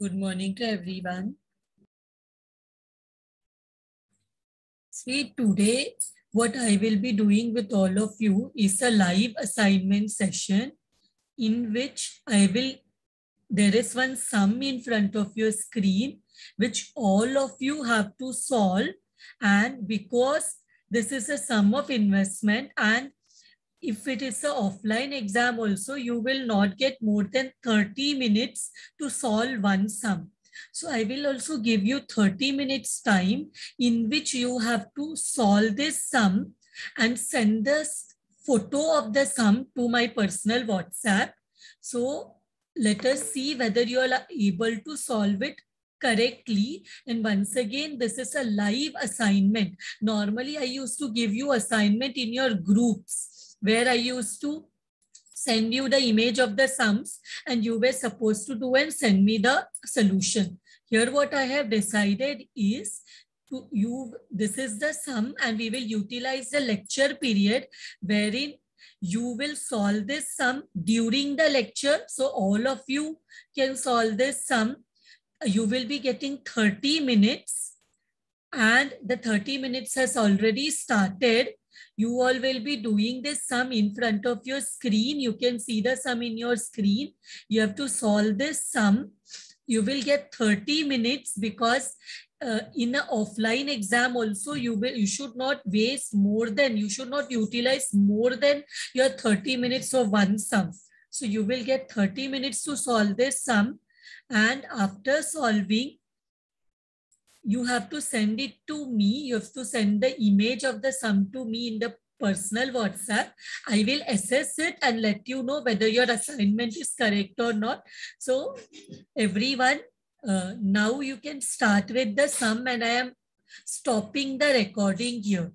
Good morning to everyone. See, today what I will be doing with all of you is a live assignment session in which I will, there is one sum in front of your screen which all of you have to solve and because this is a sum of investment and if it is an offline exam also, you will not get more than 30 minutes to solve one sum. So I will also give you 30 minutes time in which you have to solve this sum and send the photo of the sum to my personal WhatsApp. So let us see whether you are able to solve it correctly. And once again, this is a live assignment. Normally, I used to give you assignment in your groups where I used to send you the image of the sums and you were supposed to do and send me the solution. Here what I have decided is to you, this is the sum and we will utilize the lecture period wherein you will solve this sum during the lecture. So all of you can solve this sum. You will be getting 30 minutes and the 30 minutes has already started you all will be doing this sum in front of your screen. You can see the sum in your screen. You have to solve this sum. You will get 30 minutes because uh, in an offline exam also you will you should not waste more than you should not utilize more than your 30 minutes of one sum so you will get 30 minutes to solve this sum and after solving you have to send it to me. You have to send the image of the sum to me in the personal WhatsApp. I will assess it and let you know whether your assignment is correct or not. So everyone, uh, now you can start with the sum and I am stopping the recording here.